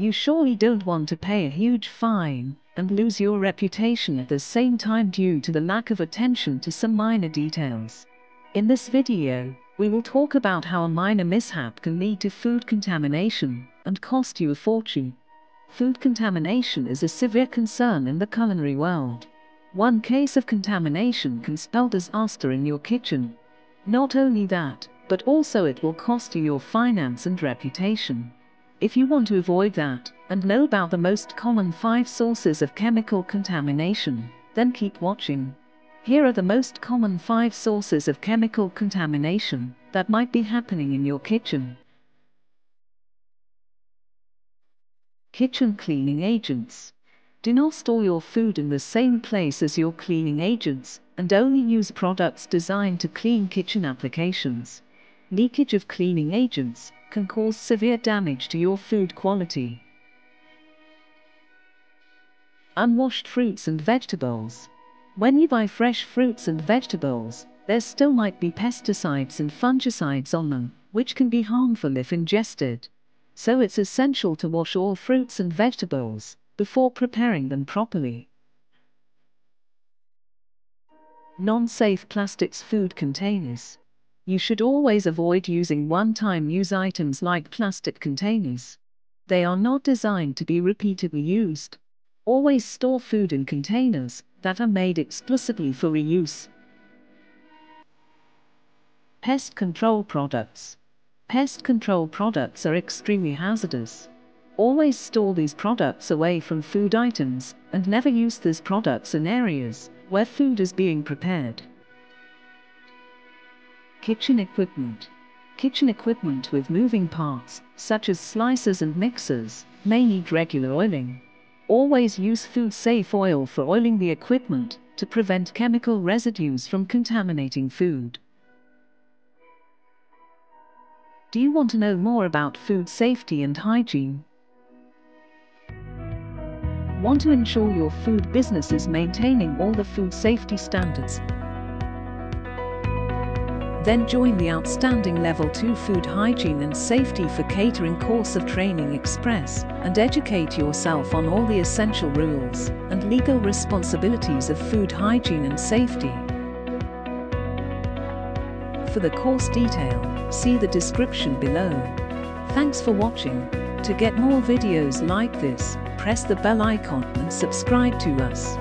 You surely don't want to pay a huge fine and lose your reputation at the same time due to the lack of attention to some minor details. In this video, we will talk about how a minor mishap can lead to food contamination and cost you a fortune. Food contamination is a severe concern in the culinary world. One case of contamination can spell disaster in your kitchen. Not only that, but also it will cost you your finance and reputation. If you want to avoid that and know about the most common five sources of chemical contamination, then keep watching. Here are the most common five sources of chemical contamination that might be happening in your kitchen. Kitchen cleaning agents. Do not store your food in the same place as your cleaning agents and only use products designed to clean kitchen applications. Leakage of cleaning agents can cause severe damage to your food quality. Unwashed fruits and vegetables. When you buy fresh fruits and vegetables, there still might be pesticides and fungicides on them, which can be harmful if ingested. So it's essential to wash all fruits and vegetables before preparing them properly. Non-safe plastics food containers. You should always avoid using one-time use items like plastic containers. They are not designed to be repeatedly used. Always store food in containers that are made explicitly for reuse. Pest control products. Pest control products are extremely hazardous. Always store these products away from food items and never use these products in areas where food is being prepared. Kitchen equipment. Kitchen equipment with moving parts, such as slicers and mixers, may need regular oiling. Always use food-safe oil for oiling the equipment to prevent chemical residues from contaminating food. Do you want to know more about food safety and hygiene? Want to ensure your food business is maintaining all the food safety standards? Then join the outstanding Level 2 Food Hygiene and Safety for Catering course of Training Express and educate yourself on all the essential rules and legal responsibilities of food hygiene and safety. For the course detail, see the description below. Thanks for watching. To get more videos like this, press the bell icon and subscribe to us.